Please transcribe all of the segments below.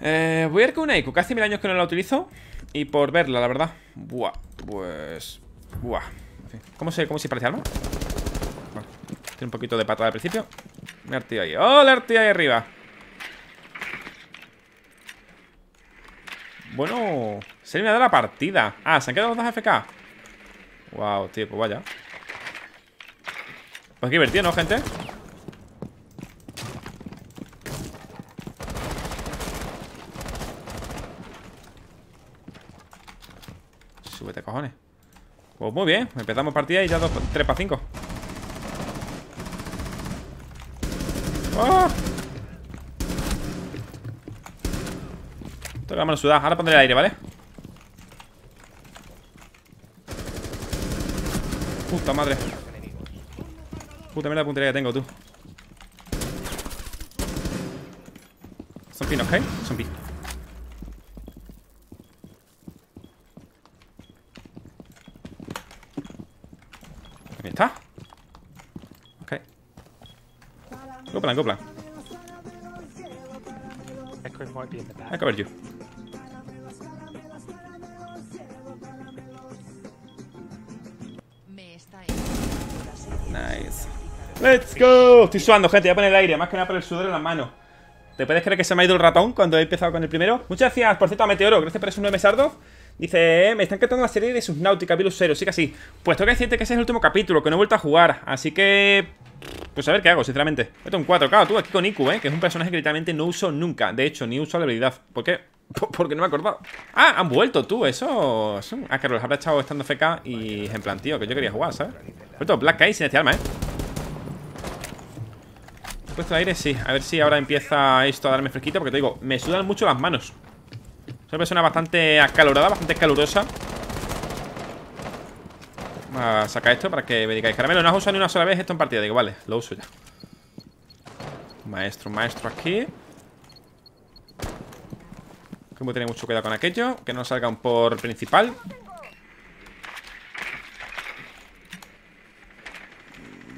Eh, voy a ir con una que hace mil años que no la utilizo Y por verla, la verdad Buah, pues... Buah en fin. ¿Cómo se, cómo se parece arma? Bueno, tiene un poquito de patada al principio Me tío ahí ¡Hola, tío ahí arriba! Bueno, se ha eliminado la partida Ah, ¿se han quedado los dos FK? Wow, tío, pues vaya Pues qué divertido, ¿no, gente? Súbete, cojones Pues muy bien, empezamos partida y ya 3 para 5 ¡Oh! Tengo la mano sudada, ahora pondré el aire, ¿vale? Puta madre Puta mierda de puntería que tengo, tú Son pinos, ¿ok? Son pinos Aquí está Ok Go plan, go plan Echo might be in the back. I covered you está. Nice. Let's go. Estoy sudando, gente, voy a poner el aire Más que nada por el sudor en las manos. ¿Te puedes creer que se me ha ido el ratón cuando he empezado con el primero? Muchas gracias, por cierto, a Meteoro Gracias por esos nueve sardos. Dice, eh, me están encantando la serie de Subnautica, Virus Zero Sí que sí Pues tengo que decirte que ese es el último capítulo Que no he vuelto a jugar Así que... Pues a ver qué hago, sinceramente. Meto un 4, claro, tú aquí con Iku, eh Que es un personaje que literalmente no uso nunca. De hecho, ni uso la habilidad. ¿Por qué? Porque no me he acordado. Ah, han vuelto tú, eso... Ah, que los habrá echado estando FK Y en plan, tío, que yo quería jugar, ¿sabes? Por cierto, Black Eye sin este arma, eh. ¿He puesto el aire? Sí, a ver si ahora empieza esto a darme fresquito Porque te digo, me sudan mucho las manos. Soy una persona bastante acalorada, bastante calurosa a sacar esto para que me digáis Caramelo, no has usado ni una sola vez esto en partida Digo, vale, lo uso ya Maestro, maestro aquí. Que tener mucho cuidado con aquello Que no salgan por principal.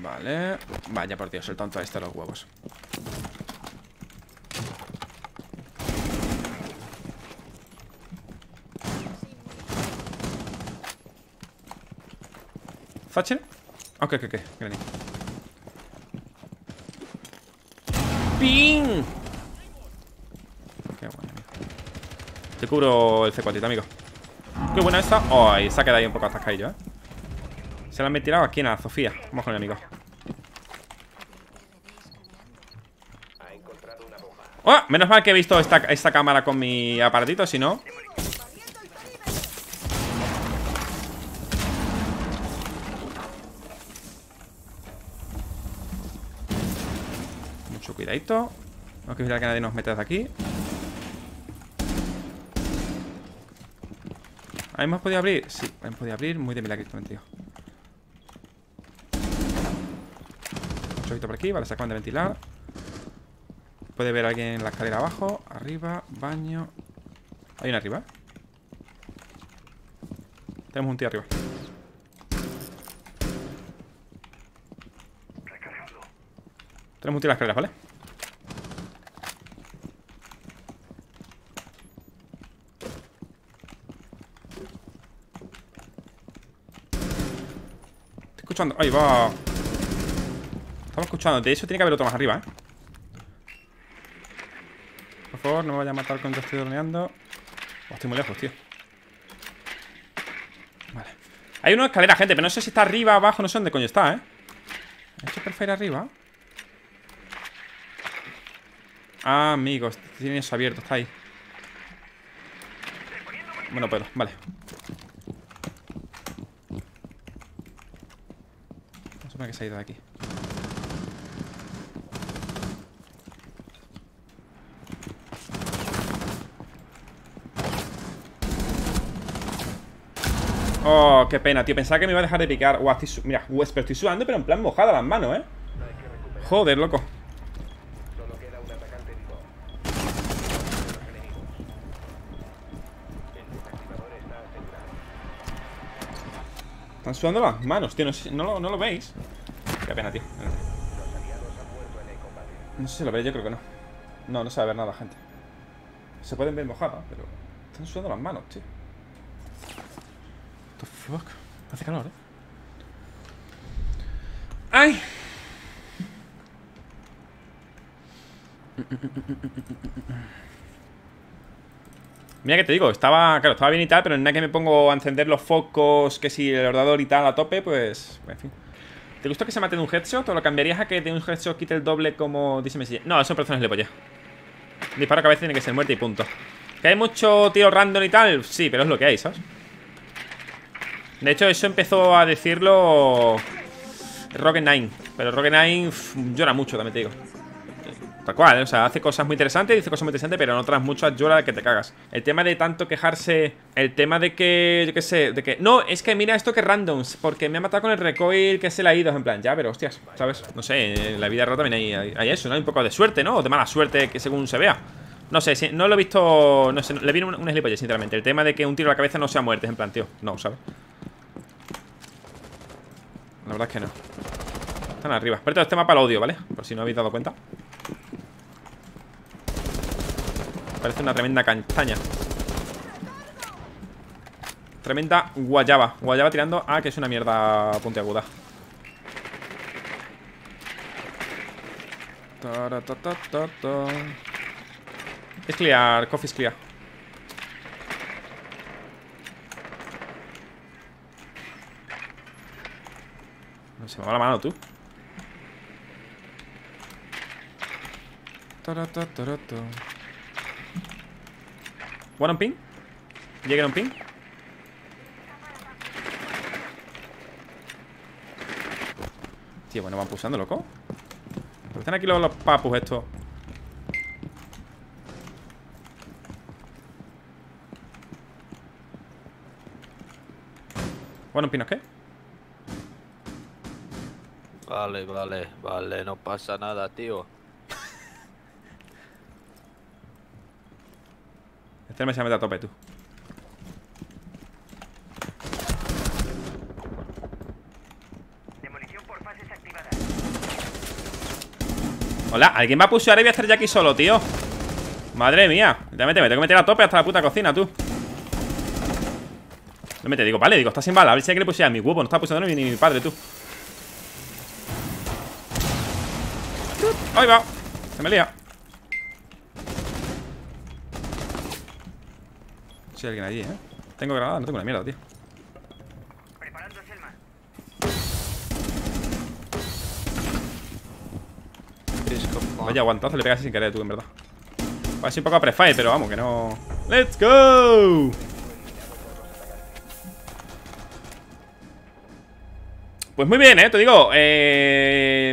Vale. Vaya por Dios, el tonto este los huevos ¿Thatcher? Ok, ok, ok, Granny ¡Ping! Qué bueno, amigo. Te cubro el C4, amigo. Qué buena esta Ay, se ha quedado ahí un poco atascadillo, eh Se la han tirado aquí en la Sofía. Vamos con el amigo. ¡Oh! Menos mal que he visto esta, esta cámara con mi aparatito, si no No hay que vigilar que nadie nos meta desde aquí. ¿Ah, ¿Hemos podido abrir? Sí, hemos podido abrir. Muy de milagro, tío. Un ojito por aquí, vale, se acaban de ventilar. Puede ver a alguien en la escalera abajo Arriba, baño. Hay una arriba. Tenemos un tío arriba. Tenemos un tío en las escaleras, ¿vale? Ahí va. Estamos escuchando. De eso tiene que haber otro más arriba, ¿eh? Por favor, no me vaya a matar cuando estoy horneando. Oh, estoy muy lejos, tío. Vale. Hay una escalera, gente, pero no sé si está arriba, abajo No sé dónde coño está, ¿eh? ¿He hecho perfecto arriba? Ah, amigos, tiene eso abierto, está ahí. Bueno, puedo, vale Que se ha ido de aquí Oh, qué pena, tío. Pensaba que me iba a dejar de picar. Mira, pero estoy sudando, pero en plan mojada las manos, ¿eh? Joder, loco. Están sudando las manos, tío. No lo veis. Qué pena, tío. No sé si lo veis, yo creo que no. No, no se va a ver nada, gente. Se pueden ver mojadas, pero están sudando las manos, tío. What the fuck? Hace calor, ¿eh? ¡Ay! Mira que te digo, estaba, claro, estaba bien y tal, pero en nada que me pongo a encender los focos, que si el ordenador y tal a tope, pues, en fin. ¿Te gusta que se mate de un headshot o lo cambiarías a que de un headshot quite el doble como dice Messi? No, eso personas le polla. Disparo a cabeza tiene que ser muerte y punto. ¿Que hay mucho tiro random y tal? Sí, pero es lo que hay, ¿sabes? De hecho, eso empezó a decirlo Rocket 9 Pero Rocket 9 llora mucho, también te digo Tal cual, o sea, hace cosas muy interesantes Dice cosas muy interesantes, pero en otras muchas llora que te cagas El tema de tanto quejarse El tema de que, yo qué sé, de que No, es que mira esto que randoms Porque me ha matado con el recoil que se le ha ido En plan, ya, pero hostias, ¿sabes? No sé, en la vida real también hay, hay, eso, ¿no? Hay un poco de suerte, ¿no? O de mala suerte, que según se vea no sé, si, no lo he visto No sé, le viene un, un gilipollas, sinceramente El tema de que un tiro a la cabeza no sea muerte En plan, tío, no, ¿sabes? La verdad es que no Están arriba Pero este mapa lo odio, ¿vale? Por si no habéis dado cuenta Parece una tremenda castaña. Tremenda guayaba. Guayaba tirando a que es una mierda puntiaguda. Es clear, coffee es clear. No se me va la mano, tú. Taratataratata. One on ping Lleguen on ping Tío, bueno, van pulsando, loco ¿Por qué están aquí los, papus estos? One on ping, ¿no? ¿qué? Vale, vale, vale, no pasa nada, tío. Este me se mete a tope, tú. Demolición por fases activada. Hola, ¿alguien va a pusear y voy a estar ya aquí solo, tío? Madre mía. Ya me tengo que meter a tope hasta la puta cocina, tú. No me te digo, vale, digo, está sin bala. A ver si hay que le pusiera mi huevo. No está puseando ni, ni mi padre, tú. Ahí va. Se me lía Si hay alguien allí, ¿eh? Tengo granada, no tengo una mierda, tío Preparando Selma. Vaya aguantazo le pegas sin querer tú, en verdad Va a ser un poco a prefire, pero vamos, que no ¡Let's go! Pues muy bien, eh, te digo Eh...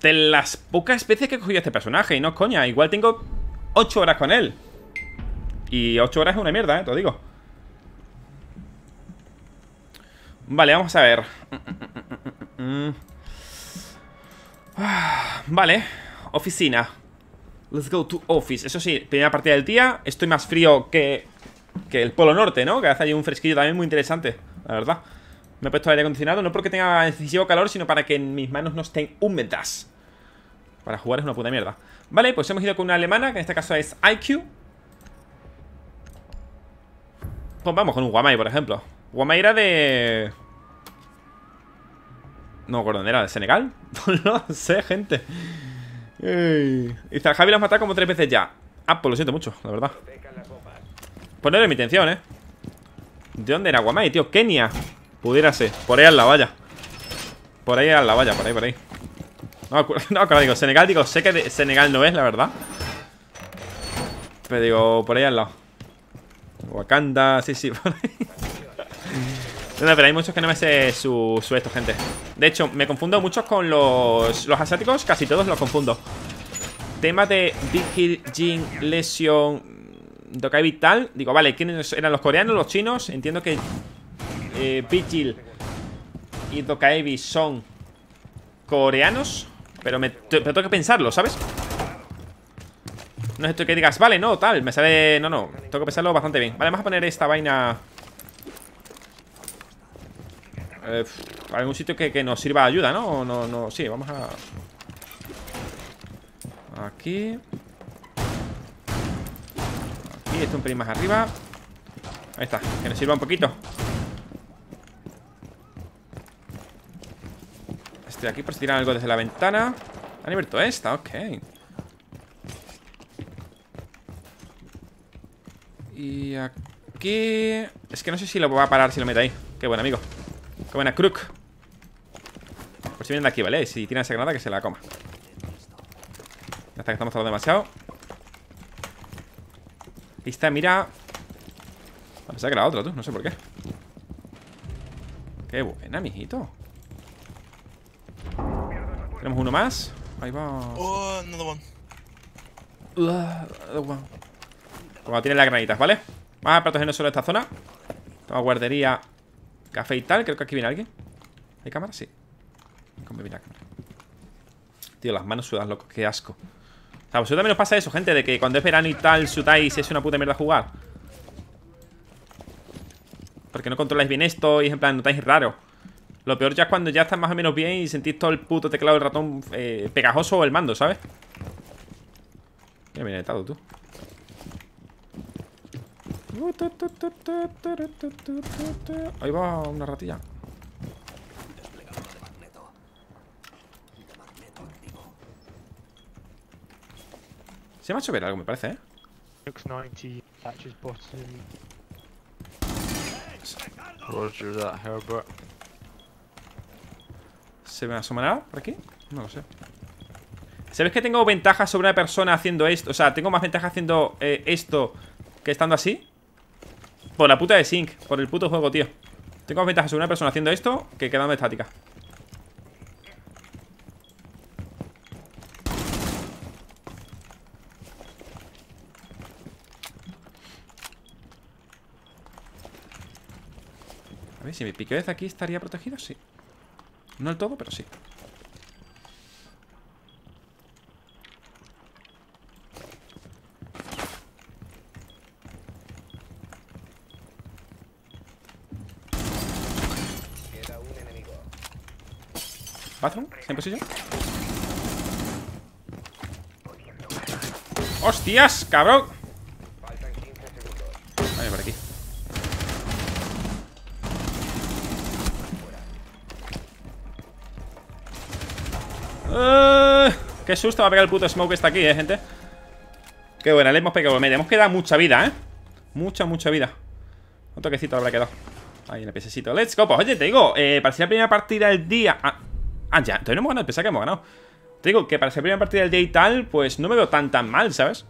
De las pocas veces que he cogido a este personaje Y no es coña, igual tengo 8 horas con él Y 8 horas es una mierda, eh, te lo digo. Vale, vamos a ver. Mm. Vale, oficina. Let's go to office. Eso sí, primera partida del día. Estoy más frío que, que el polo norte, ¿no? Que hace ahí un fresquillo también muy interesante La verdad. Me he puesto aire acondicionado No porque tenga excesivo calor Sino para que mis manos no estén húmedas. Para jugar es una puta mierda. Vale, pues hemos ido con una alemana Que en este caso es IQ Pues vamos con un Guamai, por ejemplo. Guamai era de... No me acuerdo dónde era, ¿de Senegal? no sé, gente. Ey. Al Javi lo has matado como tres veces ya. Ah, pues lo siento mucho, la verdad. Pues no era mi intención, ¿eh? ¿De dónde era Guamai, tío? Kenia. Pudiera ser, por ahí a la valla. Por ahí a la valla, por ahí, por ahí. No, no, claro, digo, Senegal, digo, sé que Senegal no es, la verdad. Pero digo, por ahí al lado Wakanda, sí, sí, no, no, pero hay muchos que no me sé su, esto, gente De hecho, me confundo mucho con los, los asiáticos Casi todos los confundo Tema de Big Jin, Lesion Dokai Vital Digo, vale, ¿quiénes eran los coreanos, los chinos? Entiendo que eh, Vigil y Dokaevi son coreanos Pero, me, pero tengo que pensarlo, ¿sabes? No es esto que digas, vale, no, tal, me sale... No, no, tengo que pensarlo bastante bien Vale, vamos a poner esta vaina eh, algún sitio que, que nos sirva de ayuda, ¿no? No, no, sí, vamos a... Aquí y este un pelín más arriba. Ahí está, que nos sirva un poquito. Estoy aquí por si tiran algo desde la ventana. Han abierto esta, ok. Y aquí... Es que no sé si lo va a parar si lo mete ahí. Qué buen amigo. Qué buena crook. Por si vienen de aquí, ¿vale? Y si tiene esa granada, que se la coma. Hasta que estamos tardando demasiado. Está, mira. A que la otra, tú. No sé por qué. Qué buena, mijito. Tenemos uno más. Ahí va. Oh, another one. Como tienen las granitas, ¿vale? Vamos a protegernos solo esta zona. Toma guardería, café y tal. Creo que aquí viene alguien. ¿Hay cámara? Sí. ¿Cómo viene la cámara? Tío, las manos sudan, loco. Qué asco. O sea, vosotros también os pasa eso, gente, de que cuando es verano y tal, sutáis es una puta mierda jugar. Porque no controláis bien esto y es en plan, notáis raro. Lo peor ya es cuando ya estás más o menos bien y sentís todo el puto teclado del ratón eh, pegajoso o el mando, ¿sabes? Mira, bien editado, tú. Ahí va una ratilla. Se me ha hecho ver algo, me parece, ¿eh? Looks 90, Thatcher's bottom. Roger that, Herbert. ¿Se me asomará por aquí? No lo sé ¿Sabes que tengo ventaja sobre una persona haciendo esto? O sea, tengo más ventaja haciendo eh, esto que estando así Por la puta de Sync Por el puto juego, tío. Tengo más ventaja sobre una persona haciendo esto Que quedando estática. A ver, si me piqueo desde aquí estaría protegido, sí. No del todo, pero sí Bathroom, en posición ¡Hostias, cabrón! Vale, por aquí. Eh, ¡Qué susto me ha pegado el puto smoke está aquí, eh, gente! Qué buena, le hemos pegado media. Hemos quedado mucha vida, eh. Mucha, mucha vida. Un toquecito habrá quedado. Ahí en el piececito. Let's go, pues oye, te digo eh, la primera partida del día. Ah, ah ya, todavía no hemos ganado Pensaba que hemos ganado Te digo que para ser primera partida del día y tal Pues no me veo tan tan mal, ¿sabes?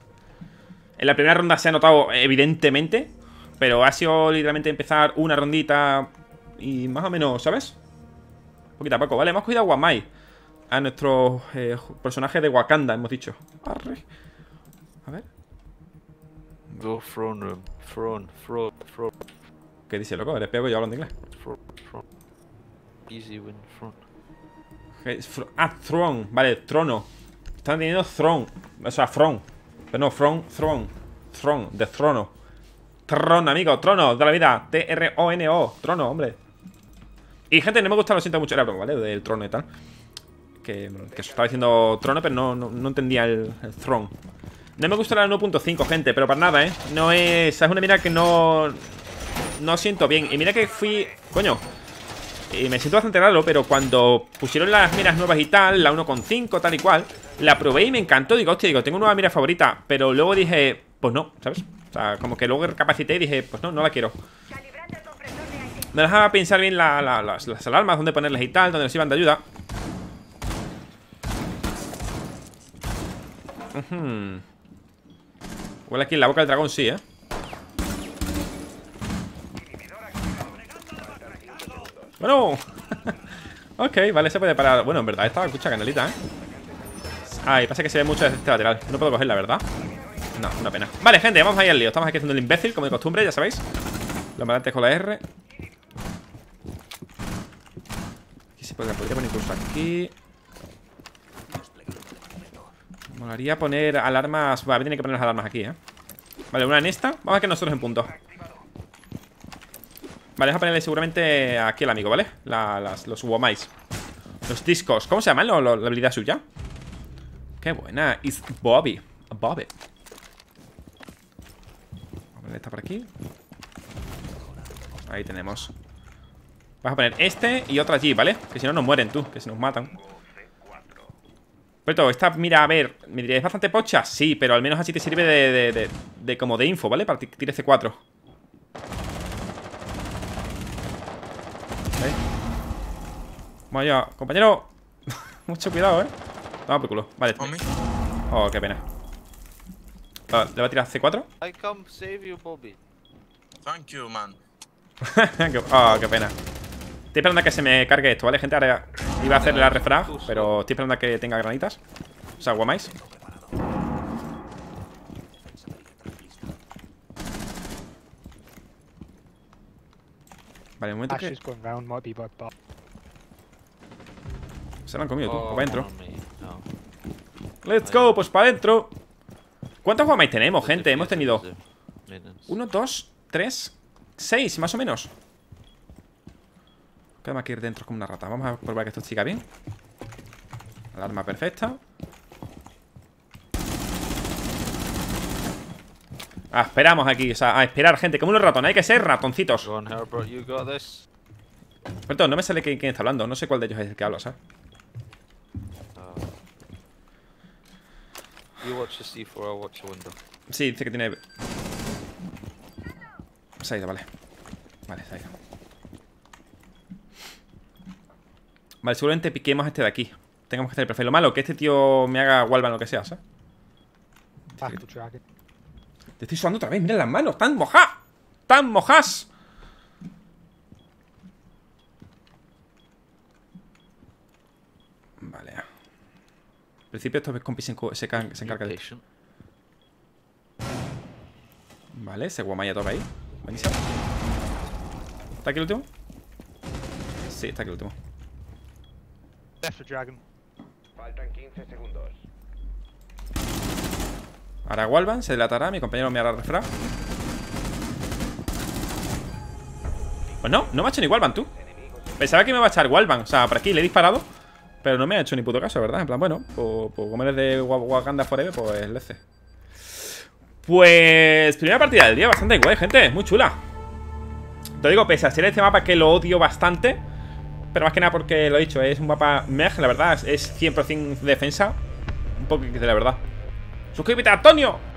En la primera ronda se ha notado evidentemente Pero ha sido literalmente empezar una rondita Y más o menos, ¿sabes? Poquito a poco, ¿vale? Hemos cogido a Guamai A nuestro eh, personaje de Wakanda, hemos dicho Arre. A ver Go front room. Front, front, front, ¿Qué dice, loco? Eres pego yo hablando inglés front, front. Easy win front. Fr- Ah, throne, vale, trono. Están teniendo throne O sea, throne. Pero no, throne, throne Throne, de trono. Trono, amigo, trono, de la vida T-R-O-N-O, trono, hombre. Y gente, no me gusta, lo siento mucho Era broma, ¿vale? Del trono y tal. Que, que estaba diciendo trono, pero no, no, no entendía el, el throne. No me gusta la 1.5, gente, pero para nada, ¿eh? No es... Es una mira que no... No siento bien. Y mira que fui... Coño y me siento bastante raro, pero cuando pusieron las miras nuevas y tal, la 1.5, tal y cual, la probé y me encantó. Digo, hostia, digo, tengo una nueva mira favorita. Pero luego dije, pues no, ¿sabes? O sea, como que luego recapacité y dije, pues no, no la quiero. Me dejaba pensar bien la- la- las, alarmas, dónde ponerlas y tal, dónde nos iban de ayuda. Ujú. Huele aquí en la boca del dragón, sí, ¿eh? Bueno. ok, vale, se puede parar. Bueno, en verdad, esta escucha canalita, ¿eh? Ay, pasa que se ve mucho desde este lateral. No puedo cogerla, ¿verdad? No, una pena. Vale, gente, vamos a ir al lío. Estamos aquí haciendo el imbécil, como de costumbre, ya sabéis. Lo antes con la R. Aquí se podría, podría poner incluso aquí. Molaría poner alarmas. Vale, tiene que poner las alarmas aquí, ¿eh? Vale, una en esta. Vamos a que nosotros en punto. Vale, vamos a ponerle seguramente aquí el amigo, ¿vale? La- las- los womais. Los discos. ¿Cómo se llaman lo- la habilidad suya? Qué buena. Is Bobby. Bobby. Vale, está por aquí. Ahí tenemos. Vas a poner este y otro allí, ¿vale? Que si no nos mueren tú, que se nos matan. Pero esta, mira, a ver, ¿me diría, ¿es bastante pocha? Sí, pero al menos así te sirve de, de, de- de como de info, ¿vale? Para que tire C4 Compañero Mucho cuidado, ¿eh? Toma por culo, vale. Oh, qué pena Ah, ¿Le va a tirar C4? I come save you, Bobby. Thank you, man. Oh, qué pena Estoy esperando a que se me cargue esto, ¿vale, gente? Ahora iba a hacer la refrag Pero estoy esperando a que tenga granitas O sea, guamáis Vale, un momento que Ashes going round might be by bar. se lo han comido tú, Oh, para adentro. No. Let's go, pues para adentro ¿Cuántos guamáis tenemos, gente? Hemos tenido Maintenance. Uno, dos, tres, seis, más o menos Quedamos aquí dentro como una rata Vamos a probar que esto siga bien Alarma perfecta Ah, esperamos aquí, o sea, a esperar, gente Como unos ratones, hay que ser ratoncitos. Perdón, no me sale quién, quién está hablando No sé cuál de ellos es el que habla, ¿sabes? Uh, you watch the C4, I'll watch the window. Sí, dice que tiene... Se ha ido, vale Vale, se ha ido Vale, seguramente piquemos a este de aquí Tengamos que hacer el perfil Lo malo, que este tío me haga Walvan lo que sea, ¿sabes? Estoy sudando otra vez, mira las manos, están mojadas Están mojadas Vale Al principio estos compis se, se, se encargan de. Vale, ese guamaya toca ahí Buenísimo ¿Está aquí el último? Sí, está aquí el último Dragon. Faltan 15 segundos. Ahora Walvan se delatará, mi compañero me hará refrag. Pues no, no me ha hecho ni Walvan, tú. Pensaba que me iba a echar Walvan. O sea, por aquí le he disparado. Pero no me ha hecho ni puto caso, ¿verdad? En plan, bueno, pues, pues como eres de Wa- Wakanda Forever, pues lece. Pues. Primera partida del día, bastante guay, gente. Muy chula. Te digo, pese a ser este mapa que lo odio bastante. Pero más que nada porque lo he dicho, es un mapa mej, la verdad. Es 100% defensa. Un poco de la verdad. ¡Suscríbete, Antonio!